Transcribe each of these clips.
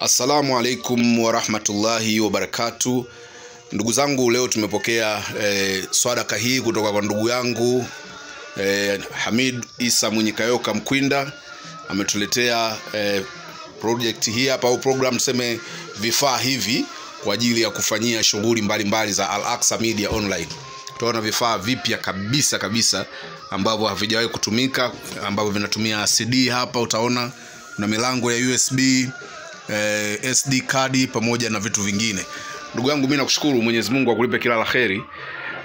Assalamu alaikum warahmatullahi wabarakatu. Ndugu zangu, leo tumepokea e, swadaka hii kutoka kwa ndugu yangu e, Hamid Isa Mwinyikayoka Mkwinda ametuletea e, project hii hapa au program tuseme vifaa hivi kwa ajili ya kufanyia shughuli mbalimbali za Al Aqsa Media Online. Tutaona vifaa vipya kabisa kabisa ambavyo havijawahi kutumika ambavyo vinatumia CD hapa, utaona na milango ya USB eh, SD kadi pamoja na vitu vingine. Ndugu yangu, mimi nakushukuru. Mwenyezi Mungu akulipe kila la heri.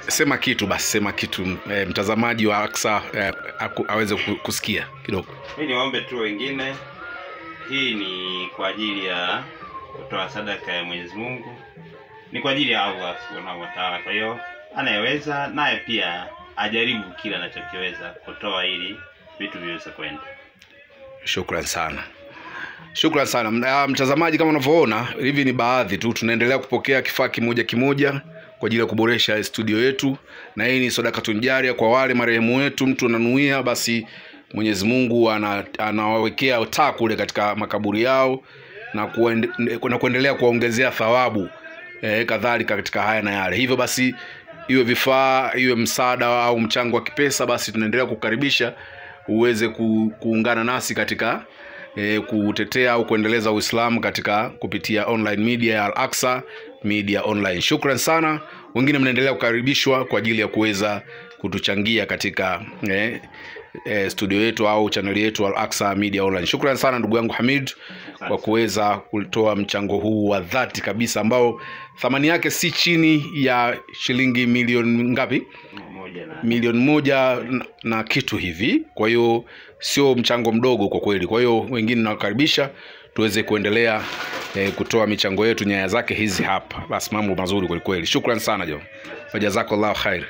Sema kitu basi, sema kitu eh, mtazamaji wa Aksa eh, aku- aweze kusikia kidogo. mi niwaombe tu wengine hii ni kwa ajili ya kutoa sadaka ya mwenyezi mungu ni kwa ajili ya allah subhanahu wa taala kwa hiyo anayeweza naye pia ajaribu kile anachokiweza kutoa ili vitu viweze kwenda Shukran sana, shukran sana ah, mtazamaji. Kama unavyoona hivi ni baadhi tu, tunaendelea kupokea kifaa kimoja kimoja kwa ajili ya kuboresha studio yetu, na hii ni sadakatun jaria kwa wale marehemu wetu. Mtu ananuia basi, Mwenyezi Mungu ana, anawawekea taa kule katika makaburi yao na, kuende, na kuendelea kuwaongezea thawabu e, kadhalika katika haya na yale. Hivyo basi iwe vifaa iwe msaada au mchango wa kipesa, basi tunaendelea kukaribisha uweze ku, kuungana nasi katika e, kutetea au kuendeleza Uislamu katika kupitia online media ya Al Aqsa Media Online. Shukran sana. Wengine mnaendelea kukaribishwa kwa ajili ya kuweza kutuchangia katika e, e, studio yetu au chaneli yetu Al Aqsa Media Online. Shukran sana ndugu yangu Hamid kwa kuweza kutoa mchango huu wa dhati kabisa ambao thamani yake si chini ya shilingi milioni ngapi? Milioni moja na, na kitu hivi. Kwa hiyo sio mchango mdogo kwa kweli. Kwa hiyo wengine nawakaribisha tuweze kuendelea eh, kutoa michango yetu, nyaya zake hizi hapa. Basi mambo mazuri kwelikweli. kweli. Shukran sana jo, wajazakallahu khair.